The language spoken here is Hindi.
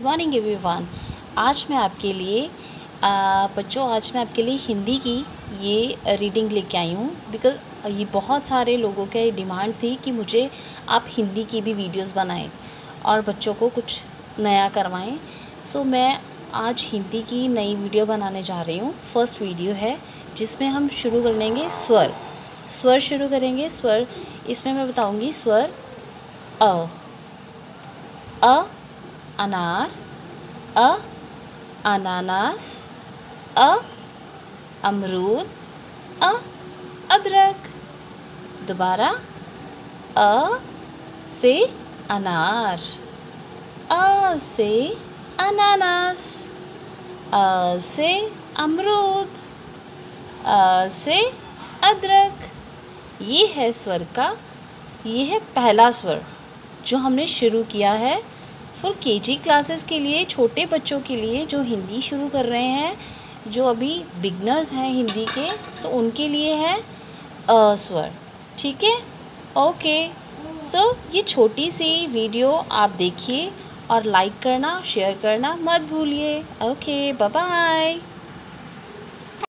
मॉर्निंग एवरीवन आज मैं आपके लिए बच्चों आज मैं आपके लिए हिंदी की ये रीडिंग लेके आई हूँ बिकॉज़ ये बहुत सारे लोगों के डिमांड थी कि मुझे आप हिंदी की भी वीडियोस बनाएँ और बच्चों को कुछ नया करवाएँ। सो so, मैं आज हिंदी की नई वीडियो बनाने जा रही हूँ। फ़र्स्ट वीडियो है जिसमें हम शुरू कर लेंगे स्वर। स्वर शुरू करेंगे स्वर। इसमें मैं बताऊँगी स्वर अ। अ अनार अ अनानास अ अमरूद अ अदरक दोबारा अ से अनार अ से अनानास अ से अमरूद अ से अदरक ये है स्वर का, ये है पहला स्वर जो हमने शुरू किया है फॉर के जी क्लासेस के लिए, छोटे बच्चों के लिए जो हिंदी शुरू कर रहे हैं, जो अभी बिगनर्स हैं हिंदी के, सो उनके लिए है, अ, स्वर। ठीक है? ओके। सो ये छोटी सी वीडियो आप देखिए और लाइक करना, शेयर करना मत भूलिए। Okay bye bye